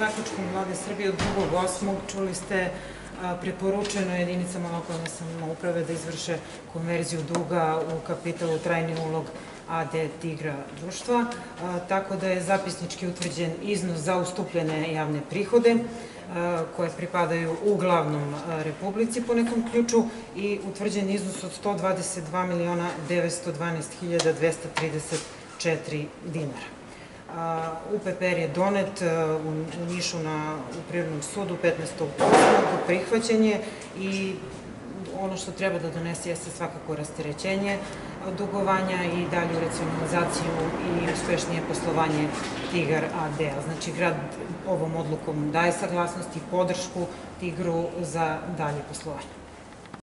zaključkom vlade Srbije od 2.8. čuli ste preporučeno jedinicama lokalne samouprave da izvrše konverziju duga u kapitalu trajni ulog AD Tigra društva, tako da je zapisnički utvrđen iznos za ustupljene javne prihode koje pripadaju uglavnom Republici po nekom ključu i utvrđen iznos od 122 miliona 912 hiljada 234 dinara. UPPR je donet u Nišu na, u Prirodnom sudu 15. prihvaćen je i ono što treba da donese jeste svakako rasterećenje dugovanja i dalju racionalizaciju i uspešnije poslovanje Tigar AD-a. Znači, grad ovom odlukom daje saglasnost i podršku Tigru za dalje poslovanje.